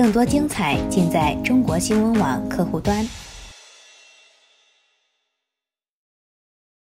更多精彩尽在中国新闻网客户端。